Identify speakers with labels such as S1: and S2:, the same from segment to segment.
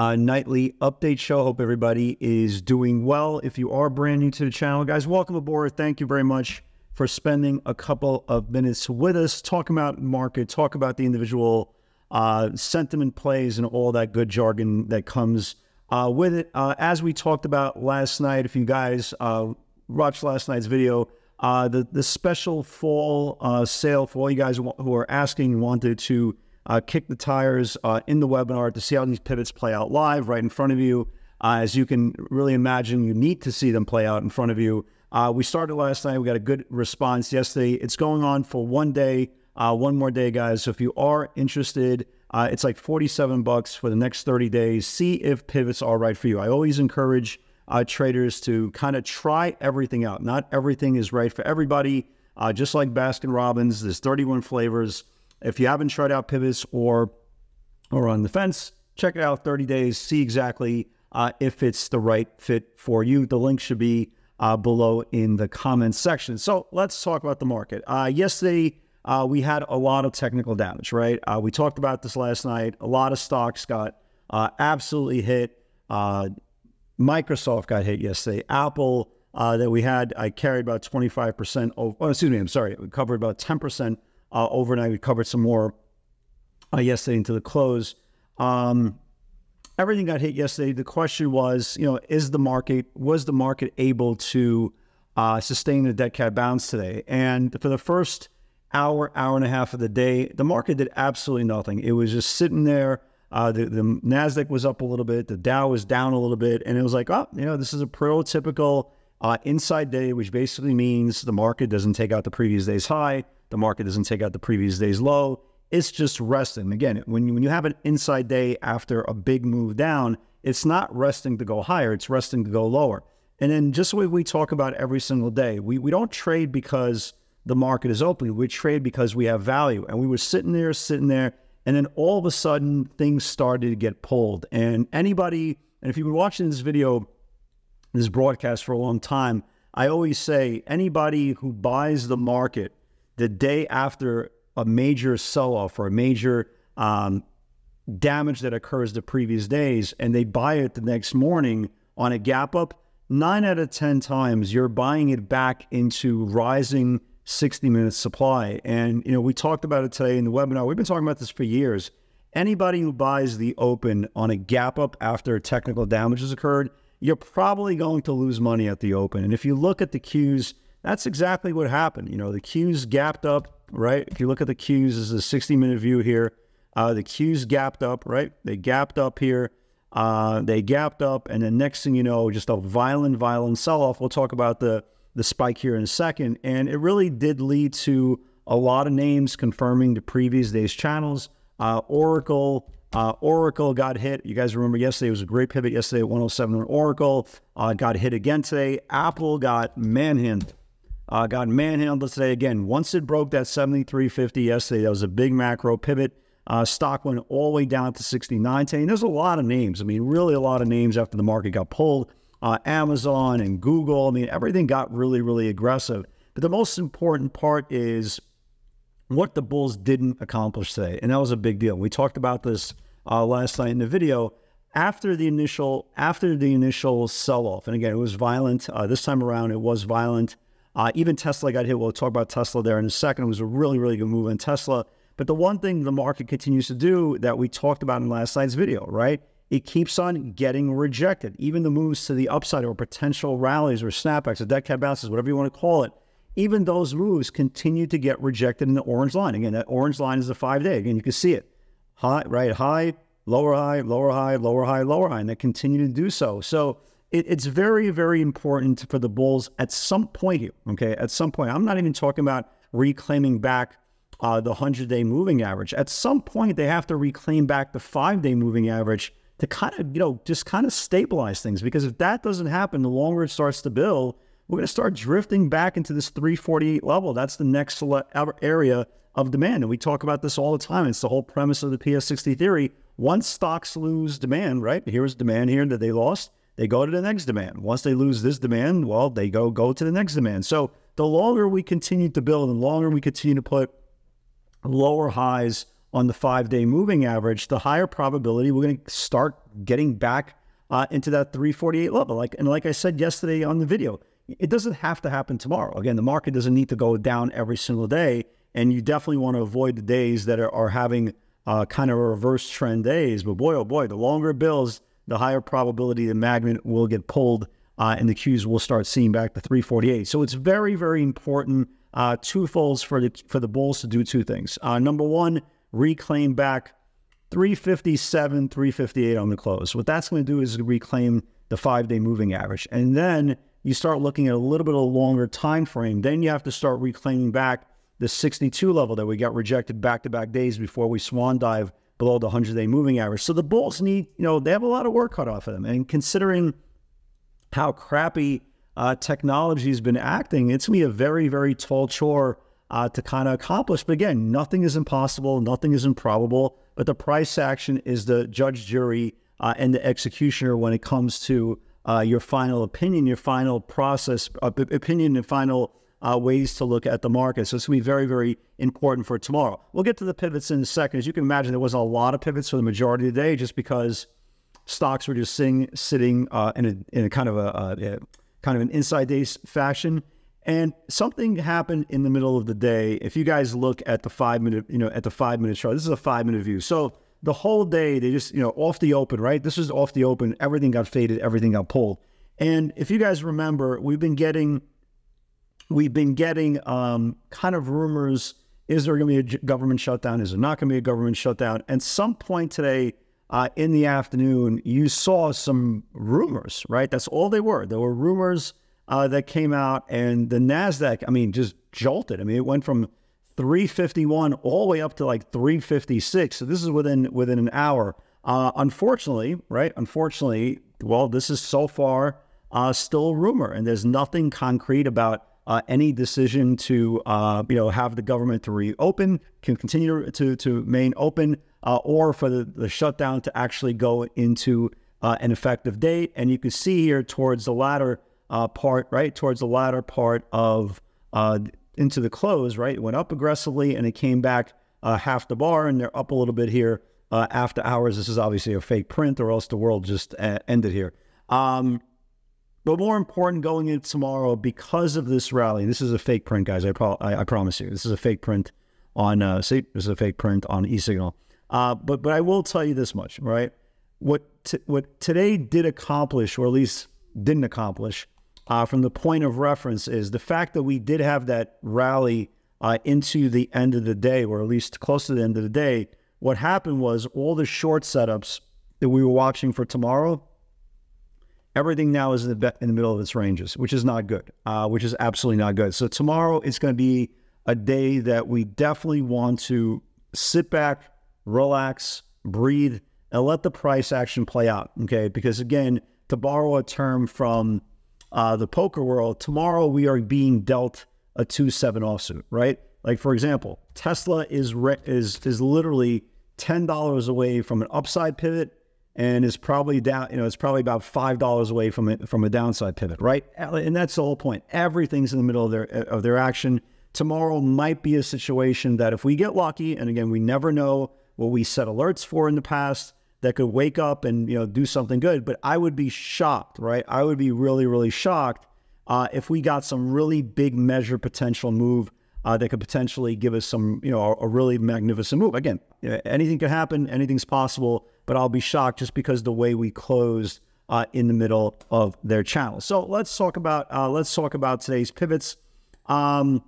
S1: uh, nightly update show. Hope everybody is doing well. If you are brand new to the channel, guys, welcome aboard. Thank you very much for spending a couple of minutes with us, talking about market, talk about the individual uh, sentiment plays and all that good jargon that comes uh, with it. Uh, as we talked about last night, if you guys uh, watched last night's video, uh, the the special fall uh, sale for all you guys who are asking wanted to uh, kick the tires uh, in the webinar to see how these pivots play out live right in front of you. Uh, as you can really imagine, you need to see them play out in front of you. Uh, we started last night. We got a good response yesterday. It's going on for one day, uh, one more day, guys. So if you are interested, uh, it's like 47 bucks for the next 30 days. See if pivots are right for you. I always encourage traders to kind of try everything out. Not everything is right for everybody. just like Baskin Robbins, there's 31 flavors. If you haven't tried out pivots or or on the fence, check it out 30 days, see exactly uh, if it's the right fit for you. The link should be uh, below in the comments section. So let's talk about the market. Uh, yesterday, uh, we had a lot of technical damage, right? Uh, we talked about this last night. A lot of stocks got uh, absolutely hit. Microsoft got hit yesterday. Apple that we had, I carried about 25%. Over, oh, excuse me, I'm sorry, we covered about 10% uh, overnight. We covered some more uh, yesterday into the close. Um, everything got hit yesterday. The question was, you know, is the market was the market able to uh, sustain the dead cat bounce today? And for the first hour, hour and a half of the day, the market did absolutely nothing. It was just sitting there. Uh, the, the Nasdaq was up a little bit, the Dow was down a little bit, and it was like, oh, you know, this is a prototypical uh, inside day, which basically means the market doesn't take out the previous day's high. The market doesn't take out the previous day's low. It's just resting. Again, when you, when you have an inside day after a big move down, it's not resting to go higher, it's resting to go lower. And then just the way we talk about every single day, we, we don't trade because the market is open. We trade because we have value. And we were sitting there, sitting there, and then all of a sudden things started to get pulled. And anybody, and if you've been watching this video, this broadcast for a long time, I always say anybody who buys the market the day after a major sell off or a major um, damage that occurs the previous days and they buy it the next morning on a gap up, nine out of 10 times you're buying it back into rising 60 minute supply. And, you know, we talked about it today in the webinar. We've been talking about this for years. Anybody who buys the open on a gap up after technical damage has occurred, you're probably going to lose money at the open. And if you look at the Qs, that's exactly what happened. You know, the Qs gapped up, right? If you look at the Qs, this is a 60 minute view here. Uh, the Qs gapped up, right? They gapped up here. Uh, they gapped up, and then next thing you know, just a violent, violent sell off. We'll talk about the the spike here in a second, and it really did lead to a lot of names confirming the previous day's channels. Uh, Oracle, uh, Oracle got hit. You guys remember yesterday was a great pivot yesterday at 107 on Oracle. Uh, got hit again today. Apple got manhandled uh, got manhandled today again. Once it broke that 73.50 yesterday, that was a big macro pivot. Uh, stock went all the way down to 69.10. There's a lot of names. I mean, really a lot of names after the market got pulled. Uh, Amazon and Google. I mean, everything got really, really aggressive. But the most important part is what the Bulls didn't accomplish today. And that was a big deal. We talked about this uh, last night in the video. After the initial after the initial sell off, and again, it was violent. Uh, this time around, it was violent. Uh, even Tesla got hit. We'll talk about Tesla there in a second. It was a really, really good move in Tesla. But the one thing the market continues to do that we talked about in last night's video, right? It keeps on getting rejected. Even the moves to the upside or potential rallies or snapbacks or dead cat bounces, whatever you want to call it, even those moves continue to get rejected in the orange line. Again, that orange line is the five day. Again, you can see it. High, right, high, lower high, lower high, lower high, lower high, and they continue to do so. So it, it's very, very important for the Bulls at some point here. Okay, at some point, I'm not even talking about reclaiming back uh, the 100 day moving average. At some point, they have to reclaim back the five day moving average to kind of, you know, just kind of stabilize things. Because if that doesn't happen, the longer it starts to build, we're going to start drifting back into this 348 level. That's the next area of demand. And we talk about this all the time. It's the whole premise of the PS60 theory. Once stocks lose demand, right? Here's demand here that they lost. They go to the next demand. Once they lose this demand, well, they go go to the next demand. So the longer we continue to build, the longer we continue to put lower highs on the five-day moving average, the higher probability we're going to start getting back uh, into that 348 level. Like and like I said yesterday on the video, it doesn't have to happen tomorrow. Again, the market doesn't need to go down every single day, and you definitely want to avoid the days that are, are having uh, kind of reverse trend days. But boy, oh boy, the longer it builds, the higher probability the magnet will get pulled uh, and the Qs will start seeing back the 348. So it's very, very important uh, twofolds for the for the bulls to do two things. Uh, number one, reclaim back 357, 358 on the close. What that's going to do is reclaim the five day moving average, and then you start looking at a little bit of a longer time frame. Then you have to start reclaiming back the 62 level that we got rejected back to back days before we swan dive below the 100 day moving average. So the Bulls need, you know, they have a lot of work cut off of them. And considering how crappy uh, technology has been acting, it's going to be a very, very tall chore uh, to kind of accomplish. But again, nothing is impossible, nothing is improbable. But the price action is the judge, jury, uh, and the executioner when it comes to uh, your final opinion, your final process, uh, opinion, and final uh, ways to look at the market. So it's going to be very, very important for tomorrow. We'll get to the pivots in a second. As you can imagine, there wasn't a lot of pivots for the majority of the day just because stocks were just sitting, sitting uh, in, a, in a kind of a, a, kind of an inside day fashion. And something happened in the middle of the day. If you guys look at the five minute, you know, at the five minute chart, this is a five minute view. So the whole day, they just, you know, off the open, right? This is off the open. Everything got faded, everything got pulled. And if you guys remember, we've been getting we've been getting um, kind of rumors is there going to be a government shutdown? Is there not going to be a government shutdown? And some point today uh, in the afternoon, you saw some rumors, right? That's all they were. There were rumors uh, that came out, and the NASDAQ, I mean, just jolted. I mean, it went from 351 all the way up to like 356. So this is within within an hour. Uh, unfortunately, right? Unfortunately, well, this is so far uh, still a rumor, and there's nothing concrete about uh, any decision to uh, you know have the government to reopen can continue to to remain open, uh, or for the, the shutdown to actually go into uh, an effective date. And you can see here towards the latter uh, part, right towards the latter part of uh, into the close, right, it went up aggressively and it came back half the bar, and they're up a little bit here after hours. This is obviously a fake print, or else the world just ended here. Um, but more important, going into tomorrow because of this rally. This is a fake print, guys. I, pro- I, I promise you, this is a fake print on. Uh, see, this is a fake print on eSignal. Uh, but but I will tell you this much, right? What t- what today did accomplish, or at least didn't accomplish, uh, from the point of reference, is the fact that we did have that rally uh, into the end of the day, or at least close to the end of the day. What happened was all the short setups that we were watching for tomorrow Everything now is in the, in the middle of its ranges, which is not good, uh, which is absolutely not good. So tomorrow is going to be a day that we definitely want to sit back, relax, breathe, and let the price action play out. Okay, because again, to borrow a term from uh, the poker world, tomorrow we are being dealt a two seven offsuit, right? Like for example, Tesla is re- is is literally ten dollars away from an upside pivot and is probably down, you know, it's probably about five dollars away from it from a downside pivot, right? And that's the whole point. Everything's in the middle of their of their action. Tomorrow might be a situation that if we get lucky, and again, we never know what we set alerts for in the past that could wake up and you know do something good. But I would be shocked, right? I would be really, really shocked uh, if we got some really big measure potential move uh, that could potentially give us some, you know, a, a really magnificent move. Again, anything could happen, anything's possible, but I'll be shocked just because the way we closed uh, in the middle of their channel. So let's talk about uh, let's talk about today's pivots. Um,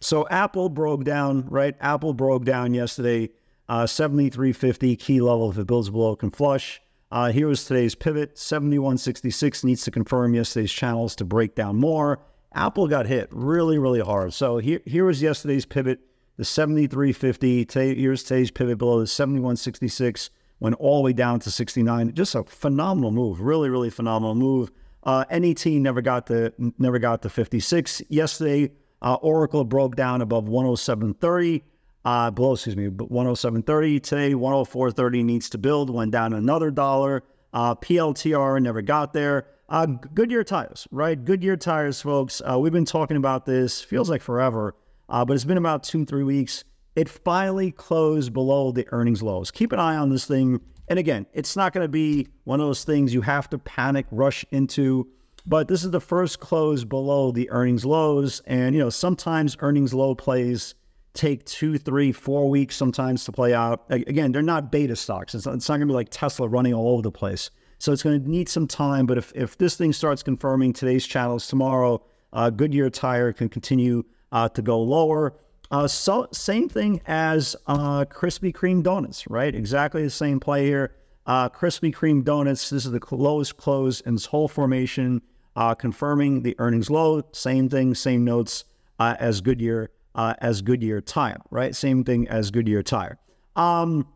S1: so Apple broke down, right? Apple broke down yesterday, uh, 73.50 key level if it builds below can flush. Uh, here was today's pivot, 71.66 needs to confirm yesterday's channels to break down more. Apple got hit really, really hard. So here, here was yesterday's pivot, the 73.50. Today, here's today's pivot below the 71.66. went all the way down to 69. Just a phenomenal move, really, really phenomenal move. Uh, NET never got to never got to 56 yesterday. Uh, Oracle broke down above 107.30. Uh, below, excuse me, 107.30 today. 104.30 needs to build. Went down another dollar. Uh, PLTR never got there. Uh, Goodyear tires, right? Goodyear tires, folks. Uh, we've been talking about this. Feels like forever, uh, but it's been about two, three weeks. It finally closed below the earnings lows. Keep an eye on this thing. And again, it's not going to be one of those things you have to panic, rush into. But this is the first close below the earnings lows. And, you know, sometimes earnings low plays take two, three, four weeks sometimes to play out. Again, they're not beta stocks. It's not, not going to be like Tesla running all over the place. So it's going to need some time. But if, if this thing starts confirming today's channels tomorrow, uh, Goodyear Tire can continue uh, to go lower. Uh, so same thing as uh, Krispy Kreme donuts, right? Exactly the same play here. Uh, Krispy Kreme donuts. This is the lowest close in this whole formation, uh, confirming the earnings low. Same thing, same notes uh, as Goodyear uh, as Goodyear tire, right? Same thing as Goodyear tire. Um,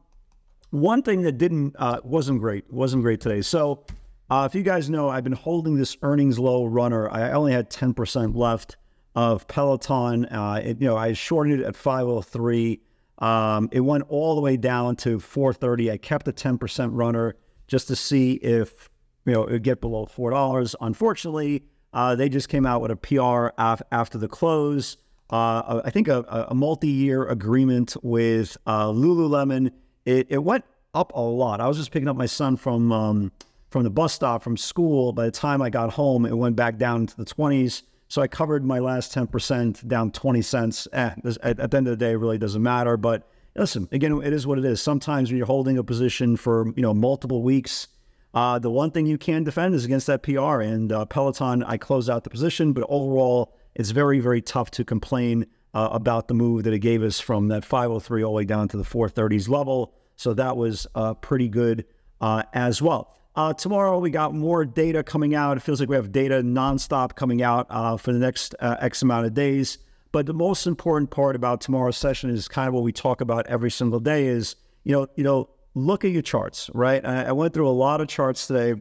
S1: one thing that didn't wasn't great wasn't great today. So if you guys know, I've been holding this earnings low runner. I only had ten percent left of Peloton. Uh, it, you know, I shorted it at 503. Um, it went all the way down to 430. I kept the 10% runner just to see if, you know, it would get below $4. Unfortunately, uh, they just came out with a PR af- after the close. Uh, I think a, a multi-year agreement with uh, Lululemon. It, it went up a lot. I was just picking up my son from um, from the bus stop from school. By the time I got home, it went back down to the 20s. So I covered my last 10% down 20 cents. Eh, at, at the end of the day, it really doesn't matter. But listen, again, it is what it is. Sometimes when you're holding a position for, you know, multiple weeks, uh, the one thing you can defend is against that PR. And uh, Peloton, I closed out the position, but overall, it's very, very tough to complain uh, about the move that it gave us from that 503 all the way down to the 430s level. So that was uh, pretty good uh, as well. Uh, tomorrow we got more data coming out. It feels like we have data nonstop coming out uh, for the next uh, X amount of days. But the most important part about tomorrow's session is kind of what we talk about every single day is, you know, you know, look at your charts, right? I, I went through a lot of charts today,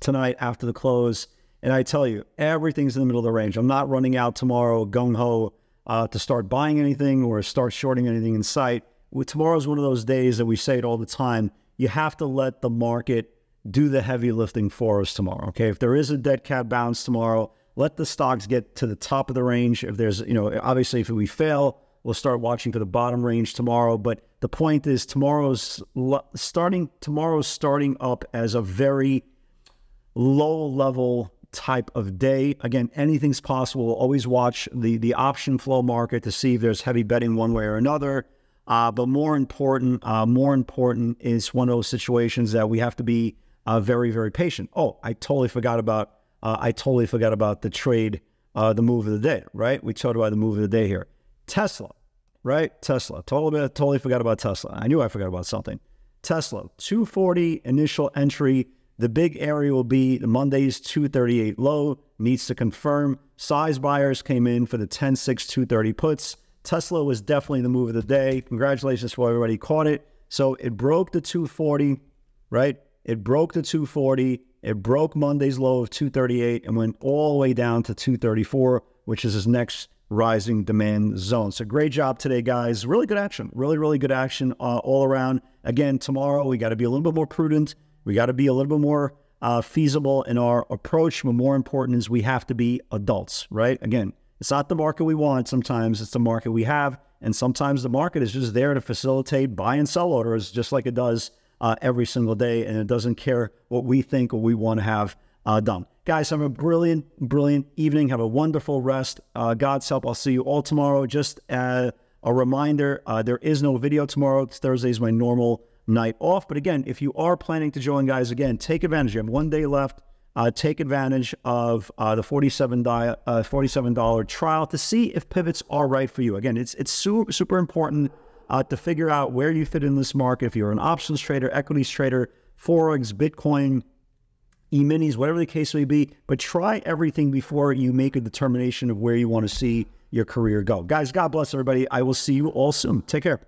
S1: tonight after the close, and I tell you, everything's in the middle of the range. I'm not running out tomorrow gung ho uh, to start buying anything or start shorting anything in sight. Tomorrow's one of those days that we say it all the time you have to let the market do the heavy lifting for us tomorrow. Okay. If there is a dead cat bounce tomorrow, let the stocks get to the top of the range. If there's, you know, obviously if we fail, we'll start watching for the bottom range tomorrow. But the point is tomorrow's starting tomorrow's starting up as a very low level type of day. Again, anything's possible. We'll always watch the the option flow market to see if there's heavy betting one way or another. Uh, but more important, uh, more important is one of those situations that we have to be uh, very, very patient. Oh, I totally forgot about. Uh, I totally forgot about the trade, uh, the move of the day. Right? We talked about the move of the day here. Tesla, right? Tesla. Totally, totally forgot about Tesla. I knew I forgot about something. Tesla, 240 initial entry. The big area will be the Monday's 238 low. Needs to confirm. Size buyers came in for the 10 6 230 puts. Tesla was definitely the move of the day. Congratulations for everybody caught it. So it broke the 240, right? It broke the 240. It broke Monday's low of 238 and went all the way down to 234, which is his next rising demand zone. So great job today, guys. Really good action. Really, really good action uh, all around. Again, tomorrow we got to be a little bit more prudent. We got to be a little bit more uh, feasible in our approach. But more important is we have to be adults, right? Again, it's not the market we want sometimes, it's the market we have. And sometimes the market is just there to facilitate buy and sell orders, just like it does uh, every single day. And it doesn't care what we think or we want to have uh, done. Guys, have a brilliant, brilliant evening. Have a wonderful rest. Uh, God's help. I'll see you all tomorrow. Just uh, a reminder uh, there is no video tomorrow. Thursday is my normal night off. But again, if you are planning to join, guys, again, take advantage. You have one day left uh, take advantage of uh, the $47, uh, $47 trial to see if pivots are right for you. Again, it's, it's super, super important uh, to figure out where you fit in this market. If you're an options trader, equities trader, Forex, Bitcoin, e-minis, whatever the case may be, but try everything before you make a determination of where you want to see your career go. Guys, God bless everybody. I will see you all soon. Take care.